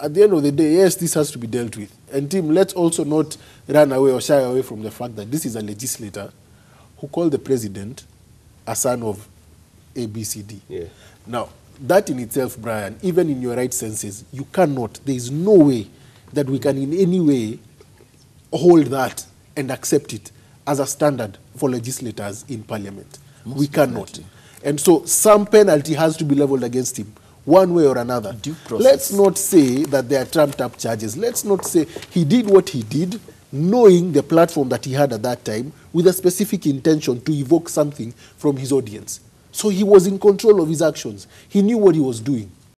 at the end of the day, yes, this has to be dealt with. And team, let's also not run away or shy away from the fact that this is a legislator who called the president a son of ABCD. Yeah. Now, that in itself, Brian, even in your right senses, you cannot, there is no way that we can in any way hold that and accept it as a standard for legislators in parliament. we cannot. And so some penalty has to be leveled against him, one way or another. Due process. Let's not say that they are trumped up charges. Let's not say he did what he did, knowing the platform that he had at that time, with a specific intention to evoke something from his audience. So he was in control of his actions. He knew what he was doing.